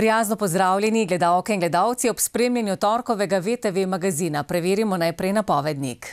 Prijazno pozdravljeni gledalke in gledalci ob spremljanju torkovega VTV magazina. Preverimo najprej napovednik.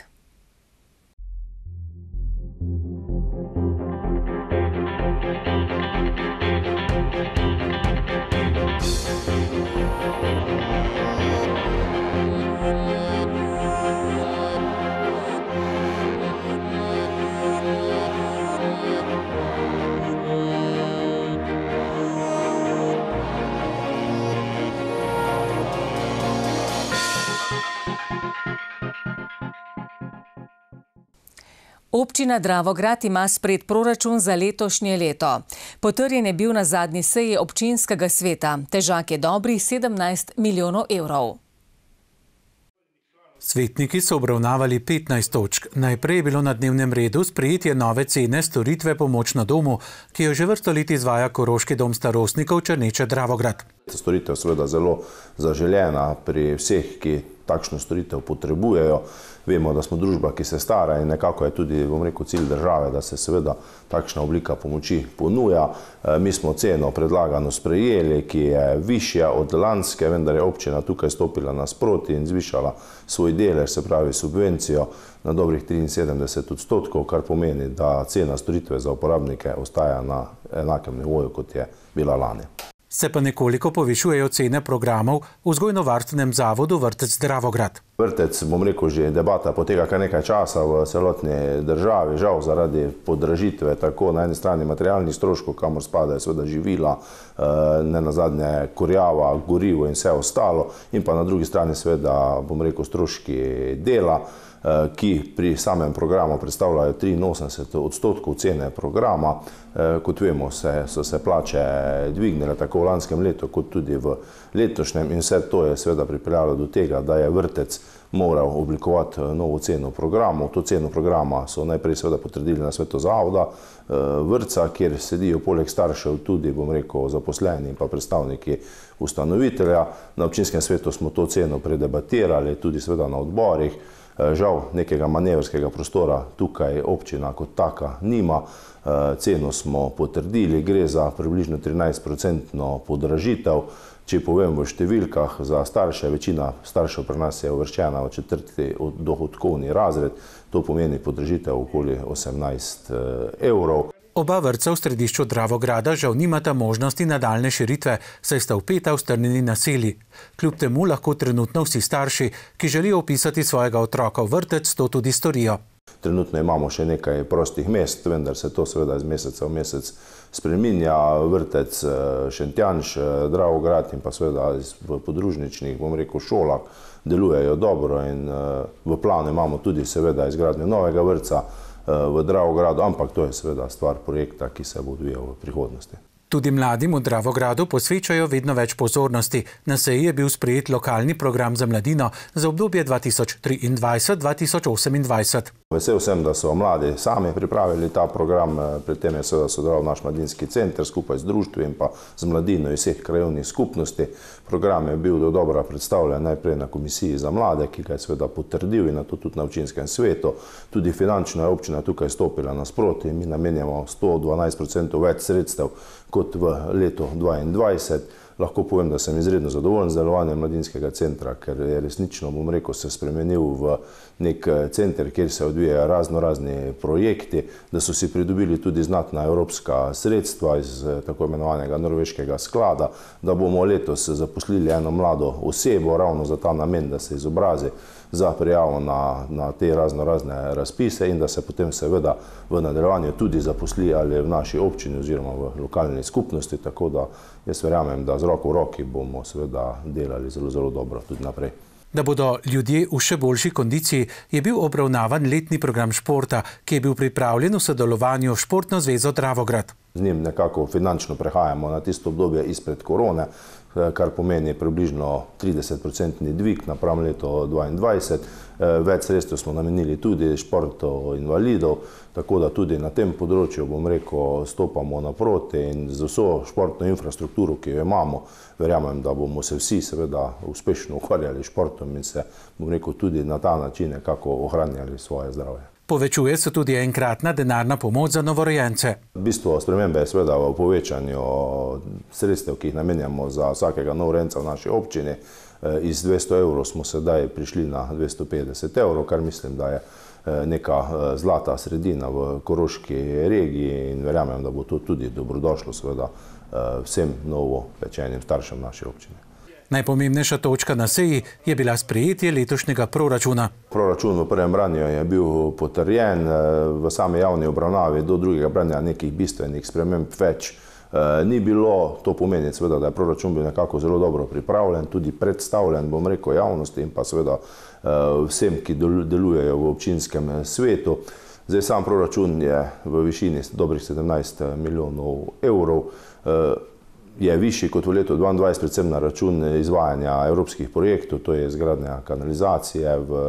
Občina Dravograd ima spred proračun za letošnje leto. Potrjen je bil na zadnji seji občinskega sveta. Težak je dobrih 17 milijonov evrov. Svetniki so obravnavali 15 točk. Najprej je bilo na dnevnem redu sprejetje nove cene storitve pomoč na domu, ki jo že vrsto let izvaja Koroški dom starostnikov Črneče Dravograd. Storitev je seveda zelo zaželjena pri vseh, ki takšno storitev potrebujejo. Vemo, da smo družba, ki se stara in nekako je tudi, bom rekel, cilj države, da se seveda takšna oblika pomoči ponuja. Mi smo ceno predlagano sprejeli, ki je višja od lanske, vendar je občina tukaj stopila nasproti in zvišala svoj delež, se pravi subvencijo na dobrih 73 odstotkov, kar pomeni, da cena storitve za uporabnike ostaja na enakem nivoju, kot je bila lani. Se pa nekoliko povišujejo cene programov v vzgojno-varstvenem zavodu Vrtec Dravograd. Vrtec, bom rekel, že debata poteka kar nekaj časa v celotni državi, žal zaradi podražitve tako na eni strani materialnih stroškov, kamor spadajo seveda živila, ne nazadnje kurjava, gorivo in vse ostalo, in pa na drugi strani seveda, bom rekel, stroški dela, ki pri samem programu predstavljajo 83 odstotkov cene programa. Kot vemo, so se plače dvignile tako v lanskem letu, kot tudi v letošnjem in vse to je seveda pripeljalo do tega, da je vrtec moral oblikovati novo ceno programu. To ceno programa so najprej seveda potrdili na svetu zavoda vrtca, kjer sedijo poleg staršev tudi, bom rekel, zaposleni in pa predstavniki ustanovitelja. Na občinskem svetu smo to ceno predebatirali, tudi seveda na odborih. Žal nekega manevrskega prostora tukaj občina kot taka nima. Ceno smo potrdili, gre za približno 13-procentno podražitev. Če povem v številkah za starše, večina staršev pri nas je uvrščena v četrti dohodkovni razred, to pomeni podražitev okoli 18 evrov. Oba vrtca v središču Dravograda žal nimata možnosti nadaljne širitve, saj sta vpeta v strnjeni naselji. Kljub temu lahko trenutno vsi starši, ki želijo upisati svojega otroka v vrtec, to tudi storijo. Trenutno imamo še nekaj prostih mest, vendar se to seveda iz meseca v mesec spreminja. Vrtec Šentjanž, Dravograd in pa seveda v podružničnih, bom rekel, šolah delujejo dobro in v planu imamo tudi seveda izgradnjo novega vrtca v Dravogradu, ampak to je seveda stvar projekta, ki se bo odvijal v prihodnosti. Tudi mladim v Dravogradu posvečajo vedno več pozornosti. Na seji je bil sprejet lokalni program za mladino za obdobje 2023-2028. Vesel sem, da so mladi sami pripravili ta program, pri tem je seveda sodeloval naš mladinski center skupaj z društvi in pa z mladino iz vseh krajevnih skupnosti. Program je bil dodobra predstavljen najprej na komisiji za mlade, ki ga je seveda potrdil in nato tudi na občinskem svetu. Tudi finančno je občina tukaj stopila nasproti, mi namenjamo 112 procentov več sredstev kot v letu 2022. Lahko povem, da sem izredno zadovoljen z delovanjem mladinskega centra, ker je resnično, bom rekel, se spremenil v nek center, kjer se odvijajo razno razni projekti, da so si pridobili tudi znatna evropska sredstva iz tako imenovanega norveškega sklada, da bomo letos zaposlili eno mlado osebo ravno za ta namen, da se izobrazi za prijavo na te razno razne razpise in da se potem seveda v nadaljevanju tudi zaposli ali v naši občini oziroma v lokalni skupnosti, tako da jaz verjamem, da z roko v roki bomo seveda delali zelo, zelo dobro tudi naprej. Da bodo ljudje v še boljši kondiciji, je bil obravnavan letni program športa, ki je bil pripravljen v sodelovanju s Športno zvezo Dravograd. Z njim nekako finančno prehajamo na tisto obdobje izpred korone, kar pomeni približno 30-procentni dvig napram letu 2022. Več sredstev smo namenili tudi športu invalidov, tako da tudi na tem področju, bom rekel, stopamo naproti in z vso športno infrastrukturo, ki jo imamo, verjamem, da bomo se vsi seveda uspešno ukvarjali s športom in se, bom rekel, tudi na ta način nekako ohranjali svoje zdravje. Povečuje se tudi enkratna denarna pomoč za novorojence. Bistvo spremembe je seveda v povečanju sredstev, ki jih namenjamo za vsakega novorojenca v naši občini. Eh, iz 200 evrov smo sedaj prišli na 250 evrov, kar mislim, da je eh, neka eh, zlata sredina v Koroški regiji in verjamem, da bo to tudi dobrodošlo seveda vsem novo pečenim staršem naše občine. Najpomembnejša točka na seji je bila sprejetje letošnjega proračuna. Proračun v prvem branju je bil potrjen v sami javni obravnavi, do drugega branja nekih bistvenih sprememb več. Eh, ni bilo, to pomeni seveda, da je proračun bil nekako zelo dobro pripravljen, tudi predstavljen, bom rekel, javnosti in pa seveda eh, vsem, ki delujejo v občinskem eh, svetu. Zdaj sam proračun je v višini dobrih 17 milijonov evrov, je višji kot v letu 2022, predvsem na račun izvajanja evropskih projektov, to je izgradnja kanalizacije v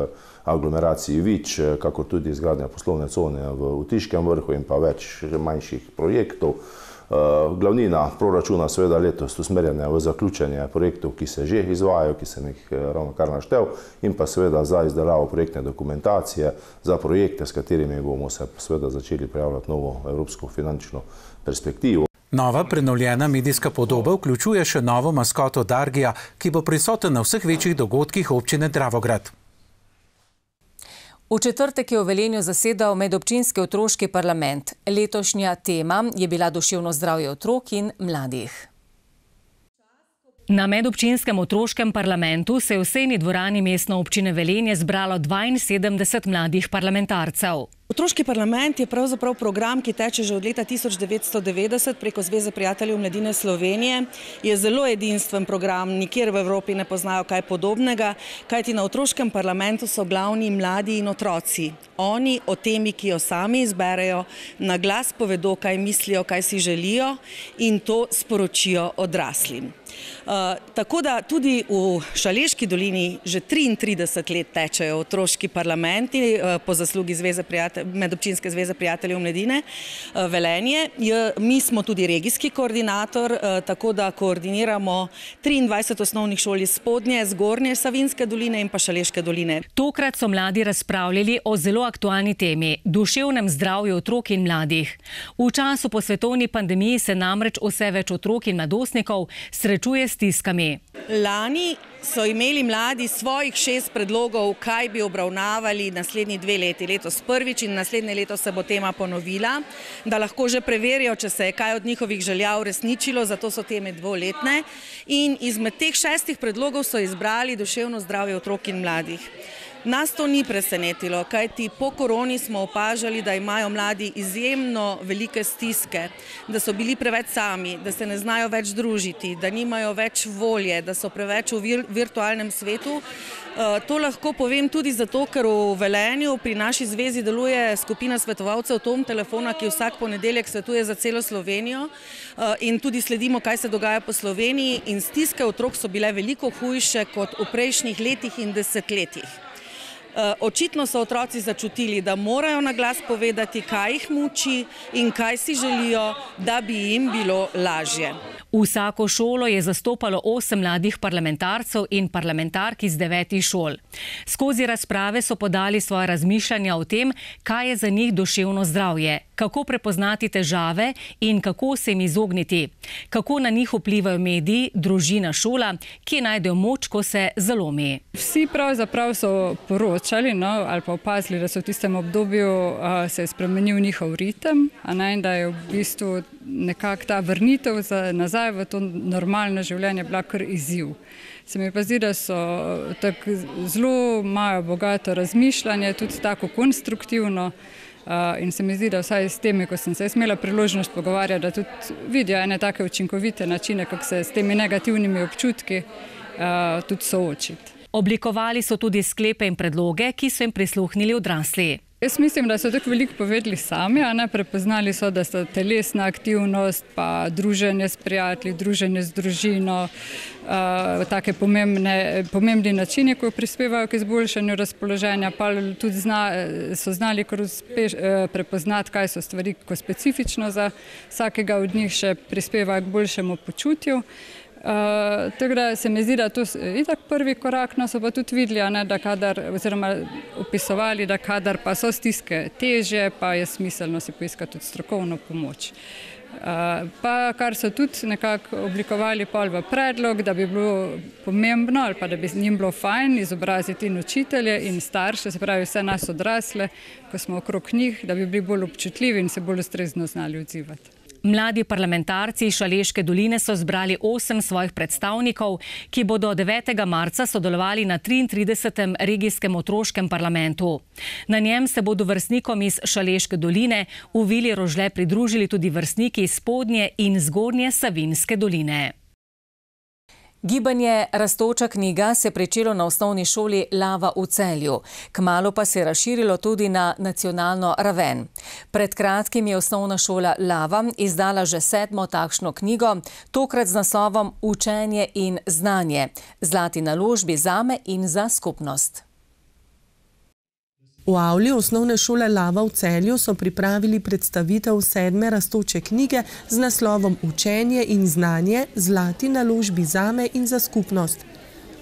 aglomeraciji Vič, kakor tudi izgradnja poslovne cone v Utiškem vrhu in pa več manjših projektov. Eh, glavnina proračuna seveda letos usmerjena v zaključenje projektov, ki se že izvajajo, ki sem jih eh, ravno kar naštel, in pa seveda za izdelavo projektne dokumentacije za projekte, s katerimi bomo se seveda začeli prijavljati novo evropsko finančno perspektivo. Nova prenovljena medijska podoba vključuje še novo maskoto Dargija, ki bo prisoten na vseh večjih dogodkih občine Dravograd. V četrtek je v Velenju zasedal medobčinski otroški parlament. Letošnja tema je bila duševno zdravje otrok in mladih. Na medobčinskem otroškem parlamentu se je v sejni dvorani mestne občine Velenje zbralo 72 mladih parlamentarcev. Otroški parlament je pravzaprav program, ki teče že od leta 1990 preko Zveze prijateljev mladine Slovenije. Je zelo edinstven program, nikjer v Evropi ne poznajo kaj podobnega, kajti na otroškem parlamentu so glavni mladi in otroci. Oni o temi, ki jo sami izberejo, na glas povedo, kaj mislijo, kaj si želijo in to sporočijo odraslim. Uh, tako da tudi v Šaleški dolini že 33 let tečejo otroški parlamenti uh, po zaslugi Zveze prijateljev medobčinske zveze prijateljev mladine eh, Velenje. Mi smo tudi regijski koordinator, eh, tako da koordiniramo 23 osnovnih šol iz spodnje, zgornje Savinske doline in pa Šaleške doline. Tokrat so mladi razpravljali o zelo aktualni temi – duševnem zdravju otrok in mladih. V času po svetovni pandemiji se namreč vse več otrok in mladostnikov srečuje s stiskami. Lani so imeli mladi svojih šest predlogov, kaj bi obravnavali naslednji dve leti. Letos prvič in naslednje leto se bo tema ponovila, da lahko že preverijo, če se je kaj od njihovih želja uresničilo, zato so teme dvoletne. In izmed teh šestih predlogov so izbrali duševno zdravje otrok in mladih. Nas to ni presenetilo, kajti po koroni smo opažali, da imajo mladi izjemno velike stiske, da so bili preveč sami, da se ne znajo več družiti, da nimajo več volje, da so preveč v vir virtualnem svetu. Eh, to lahko povem tudi zato, ker v Velenju pri naši zvezi deluje skupina svetovalcev Tom Telefona, ki vsak ponedeljek svetuje za celo Slovenijo eh, in tudi sledimo, kaj se dogaja po Sloveniji in stiske otrok so bile veliko hujše kot v prejšnjih letih in desetletjih. Eh, očitno so otroci začutili, da morajo na glas povedati, kaj jih muči in kaj si želijo, da bi jim bilo lažje. Vsako šolo je zastopalo osem mladih parlamentarcev in parlamentark iz devetih šol. Skozi razprave so podali svoje razmišljanja o tem, kaj je za njih duševno zdravje, kako prepoznati težave in kako se jim izogniti, kako na njih vplivajo mediji, družina, šola, ki najdejo moč, ko se zalomi. Vsi pravzaprav so poročali no, ali pa opazili, da se v tistem obdobju uh, se je spremenil njihov ritem, a ne da je v bistvu nekako ta vrnitev za, nazaj v to normalno življenje bila kar izziv. Se mi pa zdi, da so tako zelo imajo bogato razmišljanje, tudi tako konstruktivno. Uh, in se mi zdi, da vsaj s temi, ko sem se imela priložnost pogovarjati, da tudi vidijo ene take učinkovite načine, kako se s temi negativnimi občutki uh, tudi soočiti. Oblikovali so tudi sklepe in predloge, ki so jim prisluhnili odrasli. Jaz mislim, da so tako veliko povedali sami, a ne prepoznali so, da so telesna aktivnost, pa druženje s prijatelji, druženje z družino, uh, take pomembne, pomembni načini, ko prispevajo k izboljšanju razpoloženja, pa tudi zna, so znali uspeš, uh, prepoznati, kaj so stvari, ko specifično za vsakega od njih še prispevajo k boljšemu počutju. Uh, tako da se mi zdi, da to je itak prvi korak, no so pa tudi videli, ne, da kadar, oziroma opisovali, da kadar pa so stiske teže, pa je smiselno si poiskati tudi strokovno pomoč. Uh, pa kar so tudi nekako oblikovali pol v predlog, da bi bilo pomembno ali pa da bi z njim bilo fajn izobraziti in učitelje in starše, se pravi vse nas odrasle, ko smo okrog njih, da bi bili bolj občutljivi in se bolj ustrezno znali odzivati. Mladi parlamentarci iz Šaleške doline so zbrali osem svojih predstavnikov, ki bodo 9. marca sodelovali na 33. regijskem otroškem parlamentu. Na njem se bodo vrstnikom iz Šaleške doline v Vili Rožle pridružili tudi vrstniki iz spodnje in zgornje Savinske doline. Gibanje Rastoča knjiga se je pričelo na osnovni šoli Lava v celju, kmalo pa se je razširilo tudi na nacionalno raven. Pred kratkim je osnovna šola Lava izdala že sedmo takšno knjigo, tokrat z naslovom Učenje in znanje, zlati naložbi zame in za skupnost. V Avli osnovne šole Lava v celju so pripravili predstavitev sedme rastoče knjige z naslovom Učenje in znanje, zlati naložbi zame in za skupnost.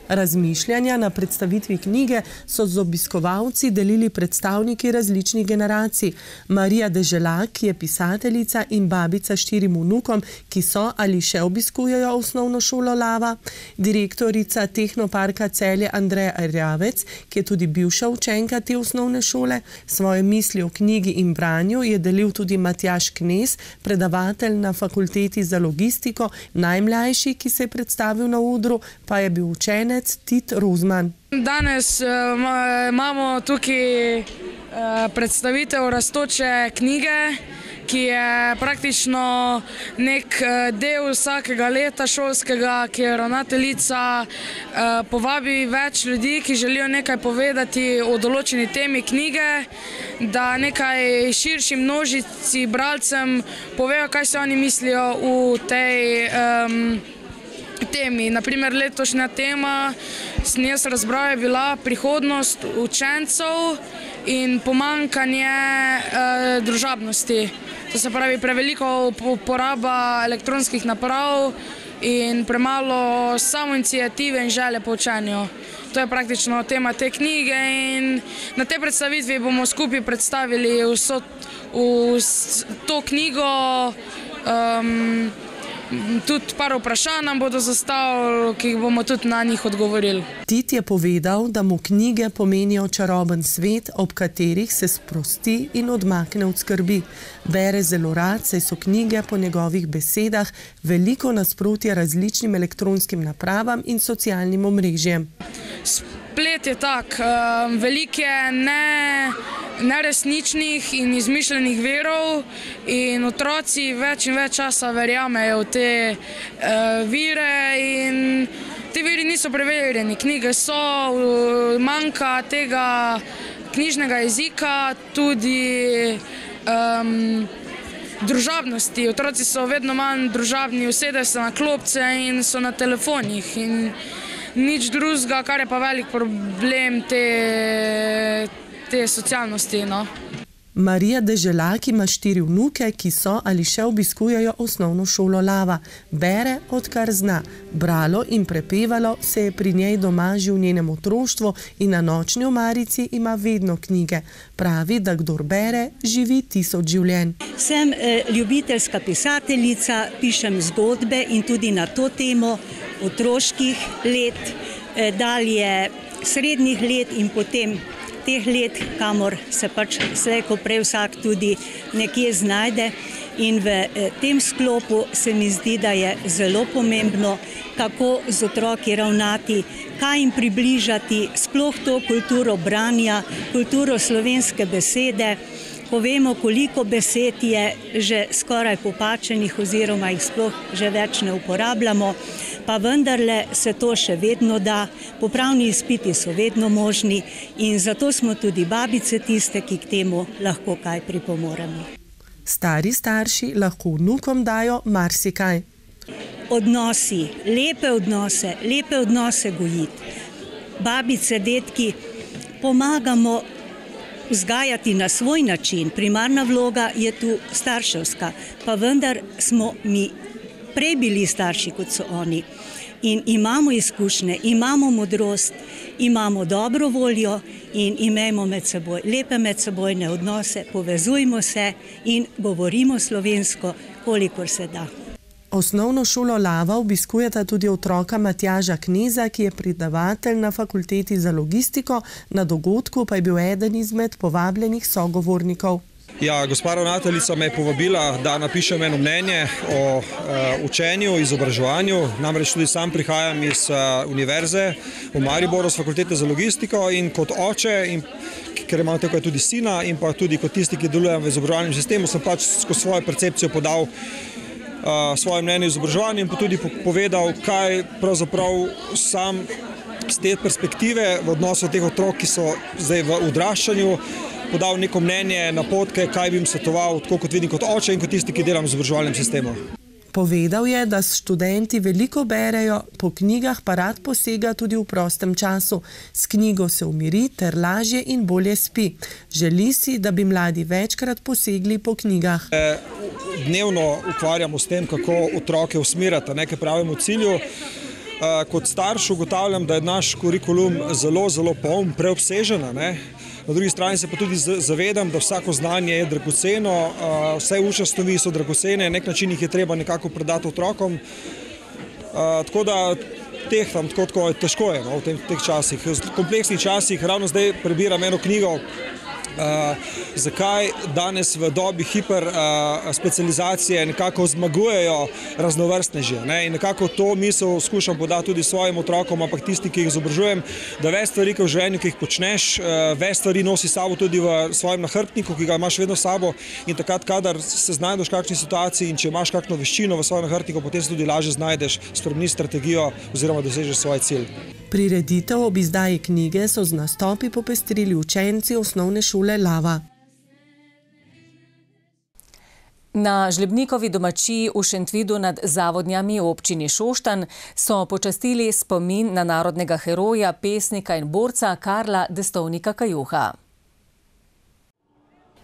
Razmišljanja na predstavitvi knjige so z obiskovalci delili predstavniki različnih generacij. Marija Deželak, je pisateljica in babica štirim vnukom, ki so ali še obiskujejo osnovno šolo Lava, direktorica Tehnoparka Celje Andreja Arjavec, ki je tudi bivša učenka te osnovne šole, svoje misli o knjigi in branju je delil tudi Matjaš Knes, predavatelj na fakulteti za logistiko, najmlajši, ki se je predstavil na udru, pa je bil učenec poslanec Tit Rozman. Danes uh, imamo tukaj uh, predstavitev rastoče knjige, ki je praktično nek uh, del vsakega leta šolskega, ki je ravnateljica, povabi več ljudi, ki želijo nekaj povedati o določeni temi knjige, da nekaj širši množici bralcem povejo, kaj se oni mislijo v tej um, temi. Naprimer, letošnja tema, sem jaz razbral, je bila prihodnost učencev in pomankanje eh, družabnosti. To se pravi, preveliko uporaba elektronskih naprav in premalo samoinicijative in želje po učenju. To je praktično tema te knjige in na tej predstavitvi bomo skupaj predstavili vso to knjigo. Um, Tudi par vprašanj nam bodo zastavili, ki bomo tudi na njih odgovorili. Tit je povedal, da mu knjige pomenijo čaroben svet, ob katerih se sprosti in odmakne od skrbi. Bere zelo rad, saj so knjige po njegovih besedah veliko nasprotja različnim elektronskim napravam in socialnim omrežjem. Splet je tak, um, veliko je ne neresničnih in izmišljenih verov, in otroci več in več časa verjamejo v te uh, vire. Ti viri niso preverjeni, knjige so, manjka tega knjižnega jezika, tudi um, družabnosti. Otroci so vedno manj družabni, usedejo se na klopce in so na telefonih. In nič drugega, kar je pa velik problem te te socialnosti. No. Marija Deželak ima štiri vnuke, ki so ali še obiskujejo osnovno šolo Lava. Bere, odkar zna. Bralo in prepevalo se je pri njej doma že v njenem otroštvu in na nočni omarici ima vedno knjige. Pravi, da kdor bere, živi tisoč življenj. Sem eh, ljubiteljska pisateljica, pišem zgodbe in tudi na to temo otroških let, eh, dalje srednjih let in potem teh let, kamor se pač vse, ko prej vsak tudi nekje znajde. In v eh, tem sklopu se mi zdi, da je zelo pomembno, kako z otroki ravnati, kaj jim približati, sploh to kulturo branja, kulturo slovenske besede. Ko vemo, koliko besed je že skoraj popačenih, oziroma jih sploh že več ne uporabljamo, pa vendarle se to še vedno da, popravni izpiti so vedno možni in zato smo tudi babice tiste, ki k temu lahko kaj pripomoremo. Stari starši lahko vnukom dajo marsikaj. Odnosi, lepe odnose, lepe odnose gojiti. Babice, detki, pomagamo vzgajati na svoj način. Primarna vloga je tu starševska, pa vendar smo mi prej bili starši kot so oni. in imamo izkušnje, imamo modrost, imamo dobro voljo in imejmo med seboj lepe medsebojne odnose, povezujmo se in govorimo slovensko, kolikor se da. Osnovno šolo Lava obiskujeta tudi otroka Matjaža Kneza, ki je predavatelj na fakulteti za logistiko, na dogodku pa je bil eden izmed povabljenih sogovornikov. Ja, gospa ravnateljica me je povabila, da napišem eno mnenje o uh, učenju, izobraževanju. Namreč tudi sam prihajam iz uh, univerze v Mariboru, z fakultete za logistiko in kot oče, in, ker imam tukaj tudi sina, in pa tudi kot tisti, ki delujem v izobraževalnem sistemu, sem pač skozi svojo percepcijo podal uh, svoje mnenje o izobraževanju in pa tudi povedal, kaj pravzaprav sam z te perspektive v odnosu teh otrok, ki so zdaj v odraščanju podal neko mnenje, napotke, kaj bi jim svetoval, tako kot vidim kot oče in kot tisti, ki delam v izobraževalnem sistemu. Povedal je, da študenti veliko berejo, po knjigah pa rad posega tudi v prostem času. S knjigo se umiri ter lažje in bolje spi. Želi si, da bi mladi večkrat posegli po knjigah. E, dnevno ukvarjamo s tem, kako otroke usmerjati na nekaj pravemu cilju. E, kot starš ugotavljam, da je naš kurikulum zelo, zelo poln, preobsežen. Na drugi strani se pa tudi zavedam, da vsako znanje je dragoceno, vse učne snovi so dragocene, nek način jih je treba nekako predati otrokom. Tako da tehtam, tako, tako težko je no, v teh časih, v kompleksnih časih. Ravno zdaj prebiram eno knjigo, zakaj danes v dobi hiperspecializacije uh, nekako zmagujejo raznovrstneže. Ne? In nekako to misel skušam podati tudi svojim otrokom, ampak tisti, ki jih izobražujem, da več stvari, ki v življenju, ki jih počneš, uh, več stvari nosi sabo tudi v svojem nahrbtniku, ki ga imaš vedno sabo in takrat, kadar se znajdeš v kakšni situaciji in če imaš kakšno veščino v svojem nahrbtniku, potem se tudi lažje znajdeš, spremni strategijo oziroma dosežeš svoj cilj. Prireditev ob izdaji knjige so z nastopi popestrili učenci osnovne šole Lava. Na Žlebnikovi domačiji v Šentvidu nad zavodnjami v občini Šoštan so počastili spomin na narodnega heroja, pesnika in borca Karla Destovnika Kajuha.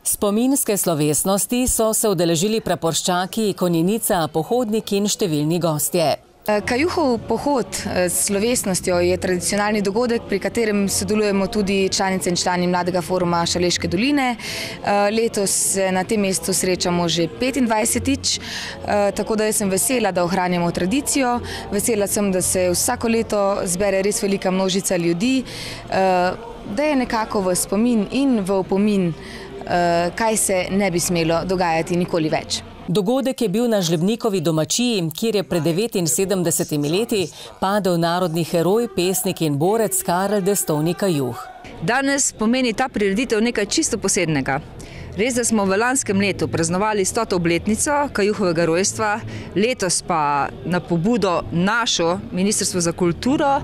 Spominske slovesnosti so se udeležili praporščaki, konjenica, pohodniki in številni gostje. Eh, Kajuhov pohod eh, s slovesnostjo je tradicionalni dogodek, pri katerem sodelujemo tudi članice in člani Mladega foruma Šaleške doline. Eh, letos se na tem mestu srečamo že 25-tič, tako da sem vesela, da ohranjamo tradicijo. Vesela sem, da se vsako leto zbere res velika množica ljudi, da je nekako v spomin in v opomin, kaj se ne bi smelo dogajati nikoli več. Dogodek je bil na Žlebnikovi domačiji, kjer je pred 79 leti padel narodni heroj, pesnik in borec Karel Destovnika Juh. Danes pomeni ta prireditev nekaj čisto posebnega. Res, da smo v lanskem letu praznovali 100. obletnico Kajuhovega rojstva, letos pa na pobudo našo Ministrstvo za kulturo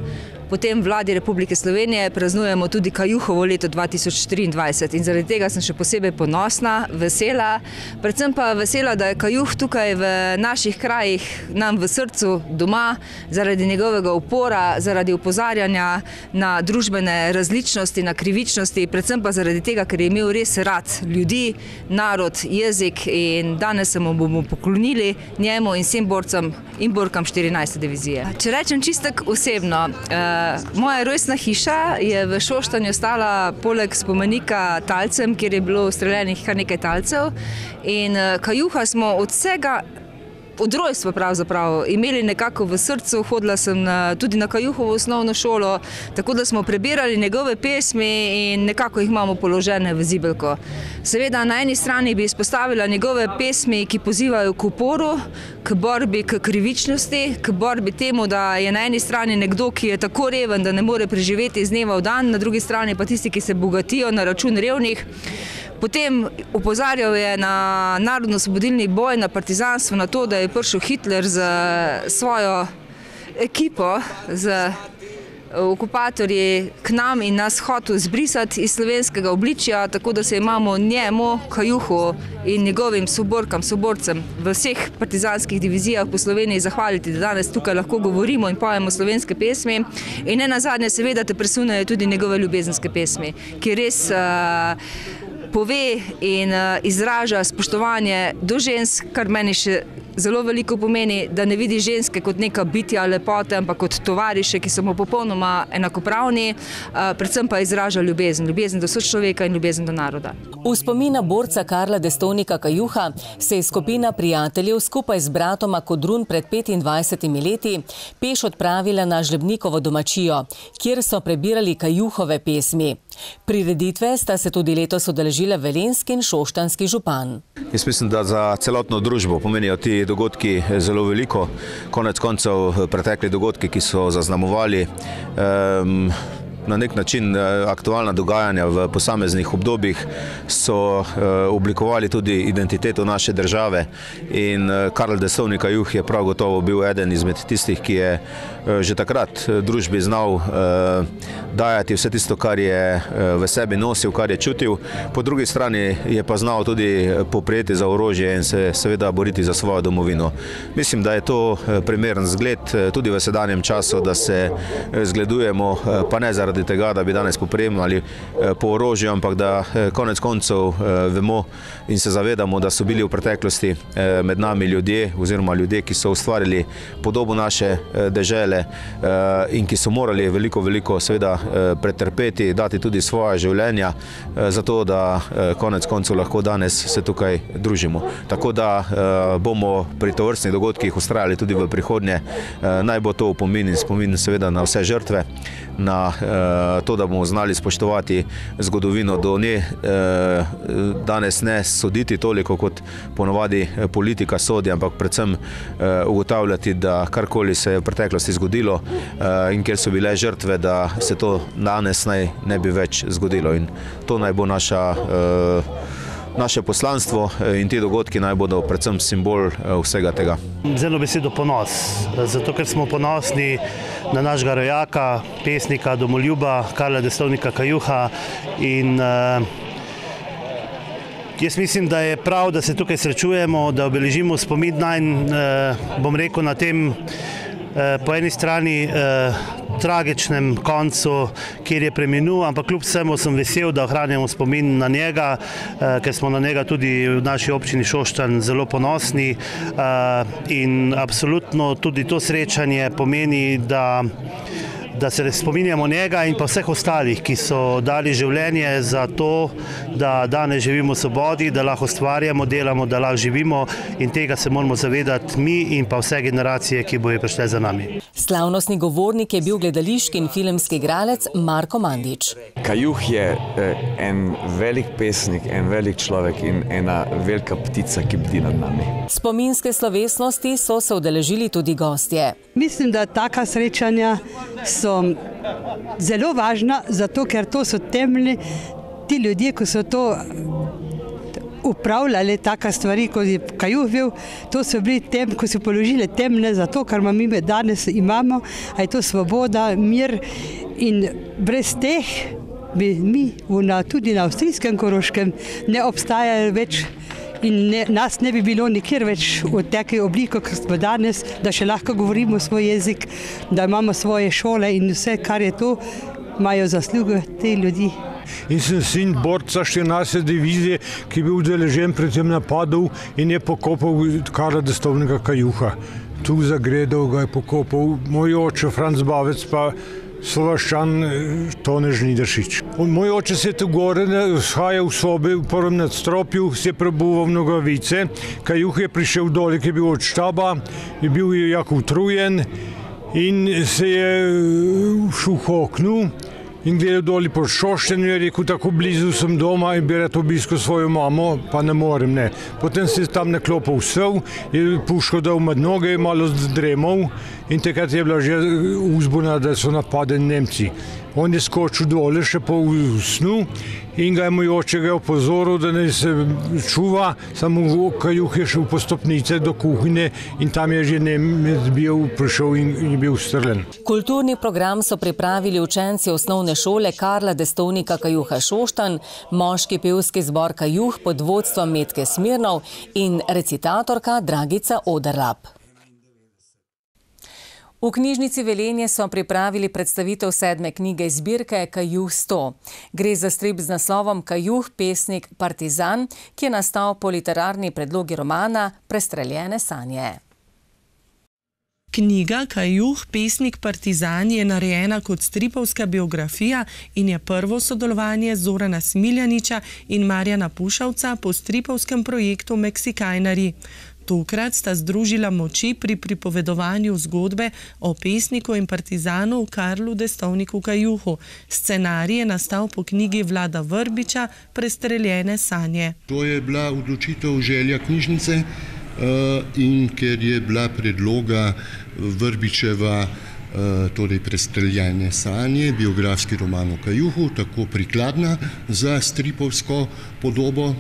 potem vladi Republike Slovenije praznujemo tudi Kajuhovo leto 2023 in zaradi tega sem še posebej ponosna, vesela, predvsem pa vesela, da je Kajuh tukaj v naših krajih, nam v srcu doma, zaradi njegovega upora, zaradi upozarjanja na družbene različnosti, na krivičnosti, predvsem pa zaradi tega, ker je imel res rad ljudi, narod, jezik in danes se mu bomo poklonili njemu in vsem borcem in borkam 14. divizije. Če rečem čistek osebno, uh, moja rojstna hiša je v Šoštanju stala poleg spomenika talcem, kjer je bilo streljenih kar nekaj talcev. In eh, kajuha smo od vsega od rojstva pravzaprav imeli nekako v srcu, hodila sem na, tudi na Kajuhovo osnovno šolo, tako da smo prebirali njegove pesmi in nekako jih imamo položene v zibelko. Seveda na eni strani bi izpostavila njegove pesmi, ki pozivajo k uporu, k borbi, k krivičnosti, k borbi temu, da je na eni strani nekdo, ki je tako reven, da ne more preživeti iz dneva v dan, na drugi strani pa tisti, ki se bogatijo na račun revnih. Potem upozarjal je na narodno-osvobodilni boj, na partizanstvo, na to, da je prišel Hitler z svojo ekipo, z okupatorji k nam in nas hotel zbrisati iz slovenskega obličja, tako da se imamo njemu, Kajuhu in njegovim soborkam, soborcem v vseh partizanskih divizijah po Sloveniji zahvaliti, da danes tukaj lahko govorimo in pojemo slovenske pesmi. In ne nazadnje seveda te presunejo tudi njegove ljubezenske pesmi, ki res uh, pove in uh, izraža spoštovanje do žensk, kar meni še zelo veliko pomeni, da ne vidi ženske kot neka bitja lepote, ampak kot tovariše, ki so mu popolnoma enakopravni, predvsem pa izraža ljubezen, ljubezen do sočloveka in ljubezen do naroda. V spomina borca Karla Destonika Kajuha se je skupina prijateljev skupaj z bratoma Kodrun pred 25 leti peš odpravila na Žlebnikovo domačijo, kjer so prebirali Kajuhove pesmi. Prireditve sta se tudi letos odeležile Velenski in Šoštanski župan. Jaz mislim, da za celotno družbo pomenijo ti dogodki zelo veliko. Konec koncev pretekli dogodki, ki so zaznamovali um, na nek način eh, aktualna dogajanja v posameznih obdobjih so eh, oblikovali tudi identiteto naše države in eh, Karl Destovnika Juh je prav gotovo bil eden izmed tistih, ki je že takrat družbi znal dajati vse tisto, kar je v sebi nosil, kar je čutil. Po drugi strani je pa znal tudi poprijeti za orožje in se seveda boriti za svojo domovino. Mislim, da je to primeren zgled tudi v sedanjem času, da se zgledujemo, pa ne zaradi zaradi tega, da bi danes popremljali eh, po orožju, ampak da eh, konec koncev eh, vemo in se zavedamo, da so bili v preteklosti med nami ljudje oziroma ljudje, ki so ustvarili podobo naše dežele in ki so morali veliko, veliko seveda pretrpeti, dati tudi svoje življenja, zato da konec koncev lahko danes se tukaj družimo. Tako da bomo pri tovrstnih dogodkih ustrajali tudi v prihodnje. Naj bo to upomin in spomin seveda na vse žrtve, na Eh, to, da bomo znali spoštovati zgodovino do nje, eh, danes ne soditi toliko, kot ponovadi eh, politika sodi, ampak predvsem ugotavljati, da karkoli se je v preteklosti zgodilo in kjer so bile žrtve, da se to danes naj ne bi več zgodilo. In to naj bo naša naše poslanstvo eh, in ti dogodki naj bodo predvsem simbol eh, vsega tega. Zelo besedo ponos, zato ker smo ponosni na našega rojaka, pesnika, domoljuba, Karla Destovnika Kajuha in Jaz mislim, da je prav, da se tukaj srečujemo, da obeležimo spomin na en, bom rekel, na tem po eni strani tragičnem koncu, kjer je preminul, ampak kljub vsemu sem vesel, da ohranjamo spomin na njega, eh, ker smo na njega tudi v naši občini Šoštan zelo ponosni eh, in absolutno tudi to srečanje pomeni, da da se spominjamo njega in pa vseh ostalih, ki so dali življenje za to, da danes živimo v svobodi, da lahko ustvarjamo, delamo, da lahko živimo in tega se moramo zavedati mi in pa vse generacije, ki bojo prišle za nami. Slavnostni govornik je bil gledališki in filmski igralec Marko Mandič. Kajuh je eh, en velik pesnik, en velik človek in ena velika ptica, ki bdi nad nami. Spominske slovesnosti so se udeležili tudi gostje. Mislim, da taka srečanja so so zelo važna, zato ker to so temeljni ti ljudje, ki so to upravljali, taka stvari, kot je Kajuhvil, to so bili tem, ko so položili temne za to, kar mi danes imamo, a je to svoboda, mir in brez teh bi mi tudi na avstrijskem koroškem ne obstajali več in ne, nas ne bi bilo nikjer več v taki obliki, kot smo danes, da še lahko govorimo svoj jezik, da imamo svoje šole in vse, kar je to, imajo zasluge te ljudi. In sem sin borca 14. divizije, ki je bil udeležen pri tem napadu in je pokopal Karla Destovnega Kajuha. Tu zagredal ga je pokopal moj oče Franz Bavec pa Slovaščan eh, Tone Žnideršič. Moj oče se je tu gore shajal v sobi v prvem nadstropju, se je prebuval v nogavice, kajuh je prišel dol, ki je bil od štaba, je bil jako utrujen in se je šel v oknu in gledal dol po šoštenju, je rekel, tako blizu sem doma in bi rad obiskal svojo mamo, pa ne morem, ne. Potem se je tam naklopil vsev, je puško dal med noge, malo zdremal in takrat je bila že uzbuna, da so napadeni Nemci. On je skočil dole še po snu in ga je moj oče opozoril, da ne se čuva, samo kajuh je šel po stopnice do kuhine in tam je že Nemec bil prišel in, in bil strlen. Kulturni program so pripravili učenci osnovne šole Karla Destovnika Kajuha Šoštan, moški pevski zbor Kajuh pod vodstvom Metke Smirnov in recitatorka Dragica Oderlap. V knjižnici Velenje so pripravili predstavitev sedme knjige zbirke Kajuh 100. Gre za strip z naslovom Kajuh, pesnik Partizan, ki je nastal po literarni predlogi romana Prestreljene sanje. Knjiga Kajuh, pesnik Partizan je narejena kot stripovska biografija in je prvo sodelovanje Zorana Smiljaniča in Marjana Pušavca po stripovskem projektu Meksikajnari. Tokrat sta združila moči pri pripovedovanju zgodbe o pesniku in partizanu Karlu Destovniku Kajuhu. Scenarij je nastal po knjigi Vlada Vrbiča Prestreljene sanje. To je bila odločitev želja knjižnice in ker je bila predloga Vrbičeva torej Prestreljene sanje, biografski roman o Kajuhu, tako prikladna za stripovsko podobo,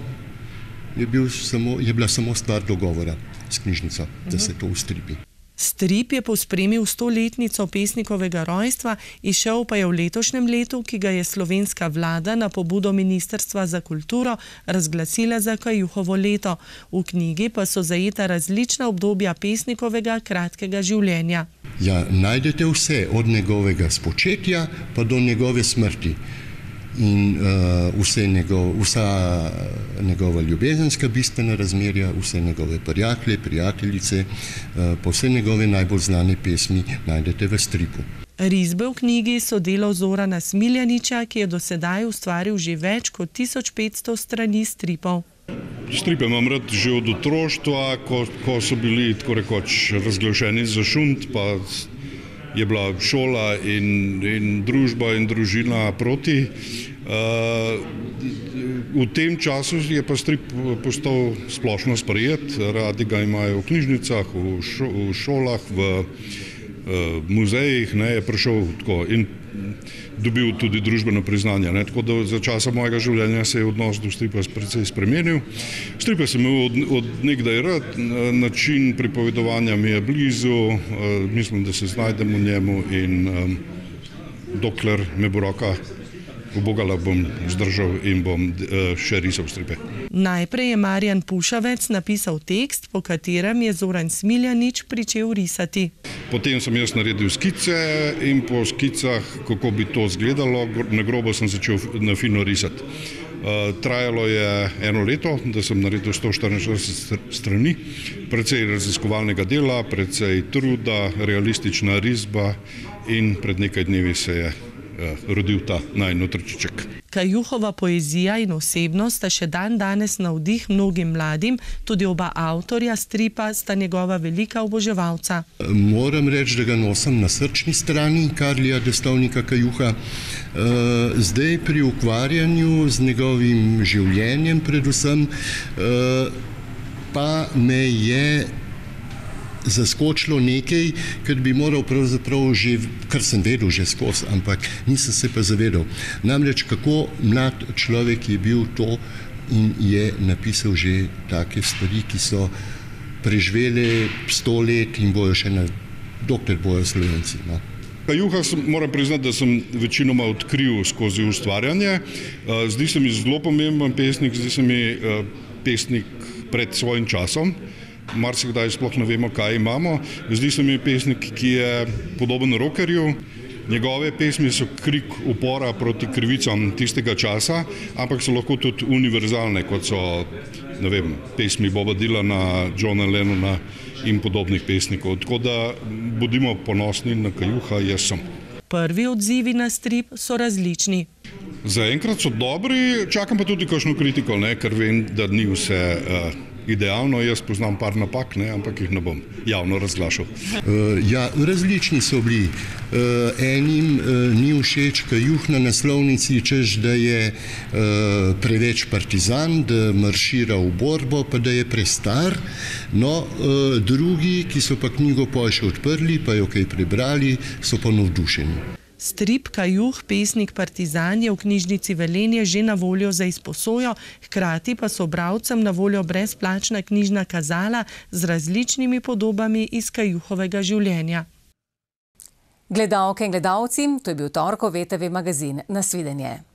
je, bil samo, je bila samo stvar dogovora s knjižnico, da se to ustripi. Strip je pospremil stoletnico pesnikovega rojstva, izšel pa je v letošnjem letu, ki ga je slovenska vlada na pobudo Ministrstva za kulturo razglasila za Kajuhovo leto. V knjigi pa so zajeta različna obdobja pesnikovega kratkega življenja. Ja, najdete vse, od njegovega spočetja pa do njegove smrti in uh, vse njegov, vsa njegova ljubezenska bistvena razmerja, vse njegove prijatelje, prijateljice, uh, pa vse njegove najbolj znane pesmi najdete v stripu. Risbe v knjigi so delo Zorana Smiljaniča, ki je do sedaj ustvaril že več kot 1500 strani stripov. Stripe imam rad že od otroštva, ko, ko so bili tako rekoč razglašeni za šunt, pa je bila šola in, in družba in družina proti. V tem času je pa strip postal splošno sprejet, radi ga imajo v knjižnicah, v, šo, v šolah, v muzejih, ne, je prišel tako in dobil tudi družbeno priznanje. Ne, tako da za časa mojega življenja se je odnos do stripa precej spremenil. Stripe sem imel od, od nekdaj rad, način pripovedovanja mi je blizu, mislim, da se znajdem v njemu in dokler me bo roka Ubogala bom zdržal in bom še risal stripe. Najprej je Marjan Pušavec napisal tekst, po katerem je Zoran Smiljanič pričel risati. Potem sem jaz naredil skice in po skicah, kako bi to izgledalo, na grobo sem začel na fino risati. Trajalo je eno leto, da sem naredil 164 strani, precej raziskovalnega dela, precej truda, realistična risba in pred nekaj dnevi se je rodil ta najnotrčiček. Kajuhova poezija in osebnost sta še dan danes navdih mnogim mladim, tudi oba avtorja stripa sta njegova velika oboževalca. Moram reči, da ga nosim na srčni strani Karlija Destovnika Kajuha. Zdaj pri ukvarjanju z njegovim življenjem predvsem pa me je zaskočilo nekaj, kar bi moral pravzaprav že, kar sem vedel že skozi, ampak nisem se pa zavedal. Namreč, kako mlad človek je bil to in je napisal že take stvari, ki so preživele sto let in bojo še na dokler bojo slovenci. No. Juha sem, moram priznati, da sem večinoma odkril skozi ustvarjanje. Zdi se mi zelo pomemben pesnik, zdi se mi pesnik pred svojim časom marsikdaj sploh ne vemo, kaj imamo. Zdi se mi pesnik, ki je podoben rokerju. Njegove pesmi so krik upora proti krivicam tistega časa, ampak so lahko tudi univerzalne, kot so vem, pesmi Boba Dylana, Johna Lennona in podobnih pesnikov. Tako da bodimo ponosni na Kajuha, jaz sem. Prvi odzivi na strip so različni. Zaenkrat so dobri, čakam pa tudi kakšno kritiko, ne, ker vem, da ni vse uh, idealno. Jaz poznam par napak, ne, ampak jih ne bom javno razglašal. Uh, ja, različni so bili. Uh, enim uh, ni všeč kajuh na naslovnici, čež da je uh, preveč partizan, da maršira v borbo, pa da je prestar. No, uh, drugi, ki so pa knjigo pošli odprli, pa jo kaj prebrali, so pa navdušeni. Strip Kajuh, pesnik Partizan je v knjižnici Velenje že na voljo za izposojo, hkrati pa so bralcem na voljo brezplačna knjižna kazala z različnimi podobami iz Kajuhovega življenja. Gledalke in gledalci, to je bil torko VTV magazin. Nasvidenje.